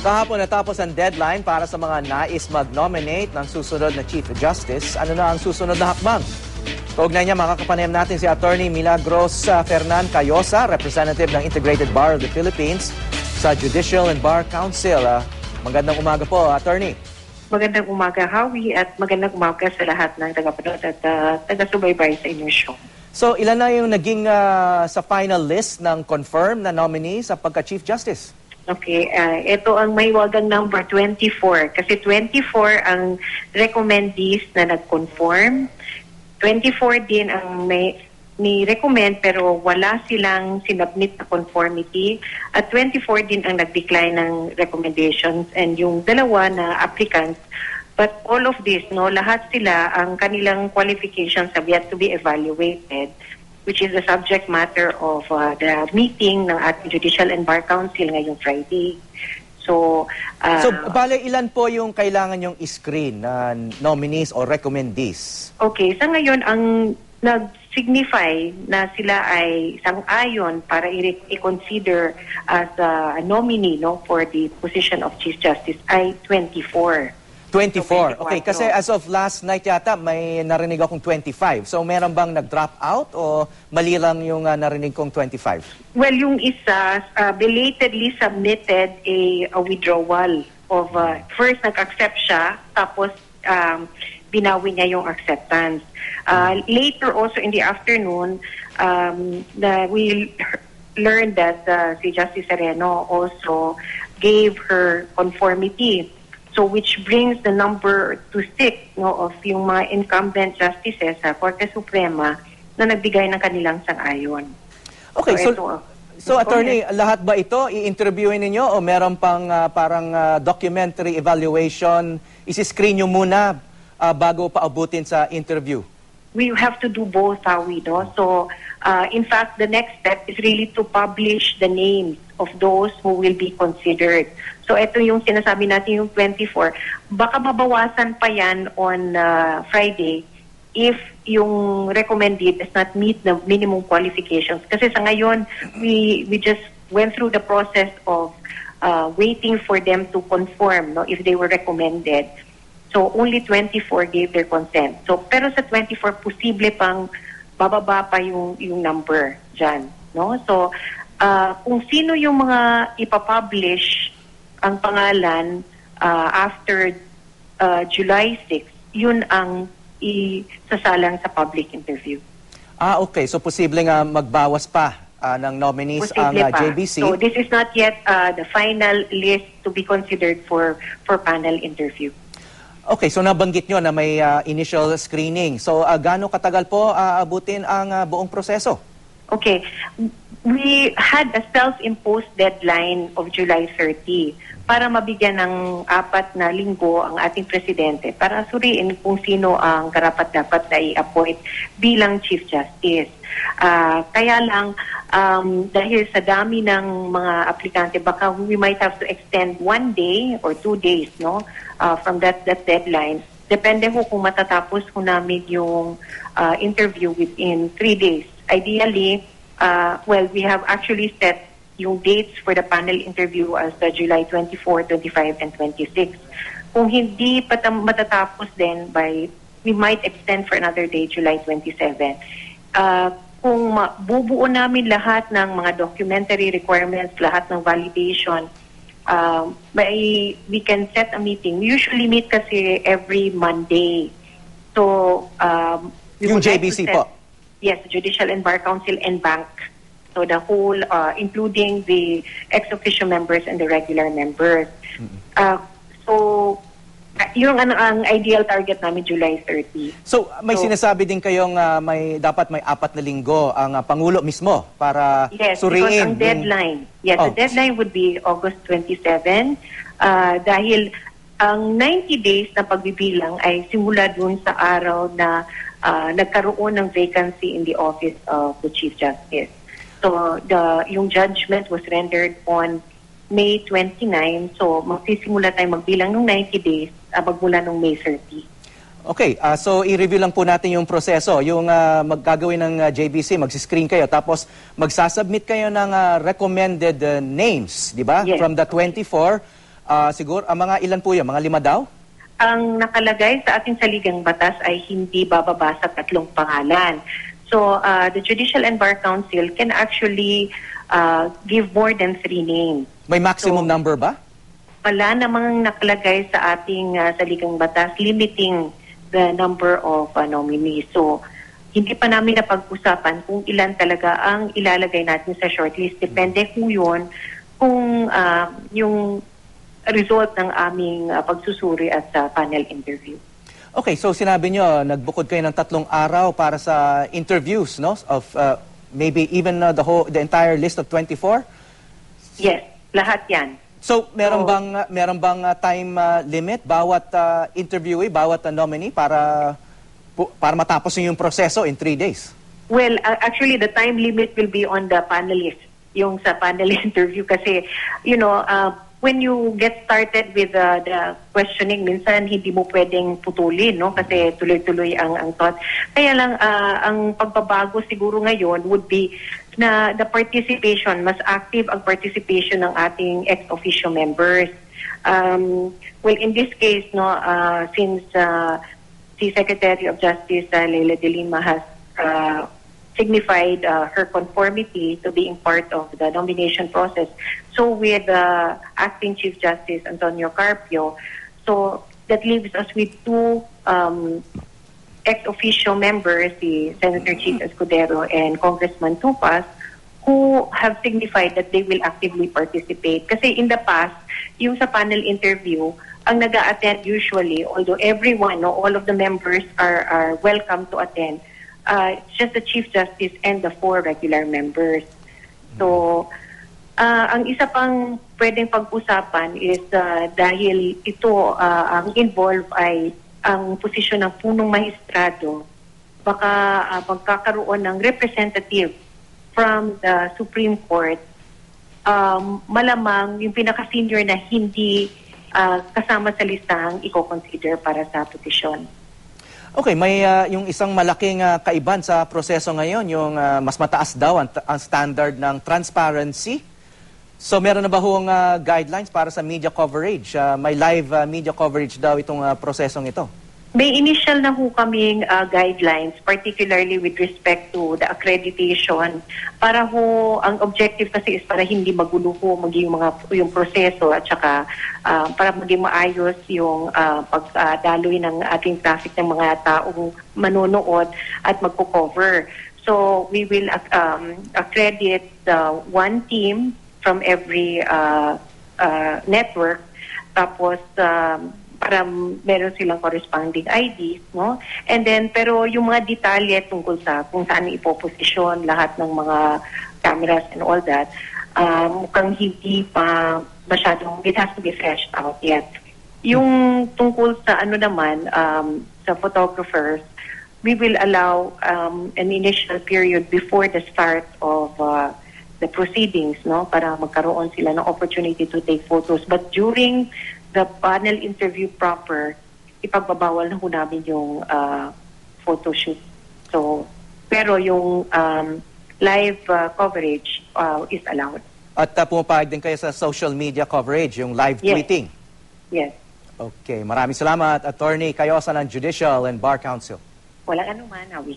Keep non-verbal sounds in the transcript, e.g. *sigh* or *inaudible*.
Kahapon natapos ang deadline para sa mga nais mag-nominate ng susunod na Chief Justice. Ano na ang susunod na hakbang? Kaugnay niya, makakapanayam natin si Attorney Milagros uh, Fernan Cayosa, representative ng Integrated Bar of the Philippines sa Judicial and Bar Council. Uh, magandang umaga po, Attorney. Magandang umaga, Howie, at magandang umaga sa lahat ng tagapanood at uh, taga-subaybay sa inyong show. So, ilan na yung naging uh, sa final list ng confirmed na nominee sa pagka-Chief Justice? Okay, uh, ito ang may wagang number 24 kasi 24 ang recommendees na nag-conform. 24 din ang may ni-recommend pero wala silang sinubmit na conformity. At 24 din ang nag-decline ng recommendations. And yung dalawa na applicants but all of this no lahat sila ang kanilang qualifications have yet to be evaluated which is the subject matter of uh, the meeting ng ating Judicial and Bar Council ngayong Friday. So, uh, So, bale, ilan po yung kailangan yung screen na nominees or recommendees? okay, sa ngayon ang nag-signify na sila ay sang-ayon para i- i-consider as a nominee no, for the position of Chief Justice ay 24. 24. So, Okay, 24. kasi as of last night yata, may narinig akong 25. So, meron bang nag-drop out o mali lang yung uh, narinig kong 25? Well, yung isa uh, belatedly submitted a, a withdrawal of uh, first nag-accept siya tapos um, binawi niya yung acceptance. Uh, later also in the afternoon, um, the, we learned that uh, si Justice Sereno also gave her conformity. So which brings the number to six no, of yung mga incumbent justices sa Korte Suprema na nagbigay ng kanilang sang-ayon. Okay, so, So, ito, ah. so attorney, lahat ba ito i-interviewin ninyo o meron pang ah, parang ah, documentary evaluation? Isi-screen nyo muna ah, bago paabutin sa interview? We have to do both, Howie, no? So, uh, in fact, the next step is really to publish the names of those who will be considered. So, ito yung sinasabi natin yung 24. Baka mabawasan pa yan on uh, Friday if yung recommended does not meet the minimum qualifications. Kasi sa ngayon, we, we just went through the process of uh, waiting for them to conform no, if they were recommended. So only 24 gave their consent. So pero sa 24 posible pang bababa pa yung yung number diyan, no? So uh, kung sino yung mga ipapublish ang pangalan uh, after uh, July 6, yun ang isasalang sa public interview. Ah, okay. So, posible nga magbawas pa ah, ng nominees ang Posible ah, pa. JBC. So this is not yet uh, the final list to be considered for for panel interview. Okay, so nabanggit nyo na may ah, initial screening. So, uh, gaano katagal po aabutin ang ah, buong proseso? Okay. We had a self-imposed deadline of July 30 para mabigyan ng apat na linggo ang ating presidente para suriin kung sino ang karapat-dapat na i-appoint bilang Chief Justice. Ah, kaya lang, um, dahil sa dami ng mga aplikante, baka we might have to extend one day or two days no, ah, from that, that deadline. Depende ho kung matatapos ko namin yung ah, interview within three days. Ideally, uh, well, we have actually set yung dates for the panel interview as the July 24, 25, and 26. Kung hindi patam- matatapos din by, we might extend for another day, July 27. Uh, kung bubuo namin lahat ng mga documentary requirements, lahat ng validation, um, may, we can set a meeting. We usually meet kasi every Monday. So, um, Yung would like JBC set- po? Yes, Judicial and Bar Council and Bank. So the whole, uh, including the ex-official members and the regular members. Uh, so, uh, yung ano, ang ideal target namin, July 30. So, may So- sinasabi din kayong ah, may dapat may apat na linggo ang ah, Pangulo mismo para Yes, suriin. ang yung- deadline, yes, Oh. the deadline would be August 27 uh, dahil ang 90 days na pagbibilang ay simula dun sa araw na uh, nagkaroon ng vacancy in the office of the Chief Justice. So the yung judgment was rendered on May 29, so magsisimula tayo magbilang ng 90 days uh, magmula ng May 30. Okay, ah, so i-review lang po natin yung proseso. Yung ah, maggagawin ng ah, JBC, magsiscreen kayo, tapos magsasubmit kayo ng ah, recommended ah, names, di ba? Yes. From the 24. Ah, siguro, ang mga ilan po yan? Mga lima daw? Ang nakalagay sa ating saligang batas ay hindi bababa sa tatlong pangalan. So, uh, the Judicial and Bar Council can actually uh, give more than three names. May maximum So- number ba? wala namang nakalagay sa ating uh, saligang batas limiting the number of uh, nominees. So, hindi pa namin napag-usapan kung ilan talaga ang ilalagay natin sa shortlist. Depende kung yun, kung uh, yung result ng aming uh, pagsusuri at sa panel interview. Okay, so sinabi nyo, nagbukod kayo ng tatlong araw para sa interviews, no? Of uh, maybe even uh, the whole, the entire list of 24? Yes, lahat yan. So, meron Oo. bang uh, meron bang uh, time uh, limit bawat uh, interviewee, bawat uh, nominee para para matapos yung proseso in three days? Well, uh, actually, the time limit will be on the panelists, yung sa panel *laughs* interview kasi, you know, uh, when you get started with uh, the questioning, minsan hindi mo pwedeng putulin, no? Kasi tuloy-tuloy ang, ang thought. Kaya lang, uh, ang pagbabago siguro ngayon would be na the participation, mas active ang participation ng ating ex-officio members. Um, well, in this case, no, uh, since uh, si Secretary of Justice uh, Leila de Lima has uh, signified uh, her conformity to being part of the nomination process. So with uh, Acting Chief Justice Antonio Carpio, so that leaves us with two um, ex officio members, si Senator Chief Escudero and Congressman Tupas, who have signified that they will actively participate. Kasi in the past, yung sa panel interview, ang nag attend usually, although everyone, no, all of the members are, are welcome to attend, uh, just the Chief Justice and the four regular members. So, uh, ang isa pang pwedeng pag-usapan is uh, dahil ito, uh, ang involved ay ang posisyon ng punong mahistrado, baka uh, magkakaroon ng representative from the Supreme Court, um, malamang yung pinaka-senior na hindi uh, kasama sa listang i-consider para sa petisyon. Okay, may uh, yung isang malaking uh, kaiban sa proseso ngayon, yung uh, mas mataas daw ang, ang standard ng transparency. So meron na ba huwang uh, guidelines para sa media coverage? Uh, may live uh, media coverage daw itong uh, prosesong ito. May initial na ho kaming uh, guidelines, particularly with respect to the accreditation. Para ho, ang objective kasi is para hindi magulo ho maging mga, yung proseso at saka uh, para maging maayos yung uh, pagdaloy ng ating traffic ng mga taong manonood at magko-cover. So we will uh, um, accredit uh, one team from every uh, uh, network tapos um, para meron silang corresponding IDs, no? And then, pero yung mga detalye tungkol sa kung saan ipoposisyon lahat ng mga cameras and all that, um, mukhang hindi pa masyadong, it has to be fleshed out yet. Yung tungkol sa ano naman, um, sa photographers, we will allow um, an initial period before the start of uh, the proceedings, no, para magkaroon sila ng opportunity to take photos. But during the panel interview proper, ipagbabawal na ho namin yung uh, photo shoot. So, pero yung um, live uh, coverage uh, is allowed. At uh, pumapayag din kayo sa social media coverage, yung live Yes. tweeting. Yes. Okay, maraming salamat, Attorney Kayosa ng Judicial and Bar Council. Walang anuman, Hawi.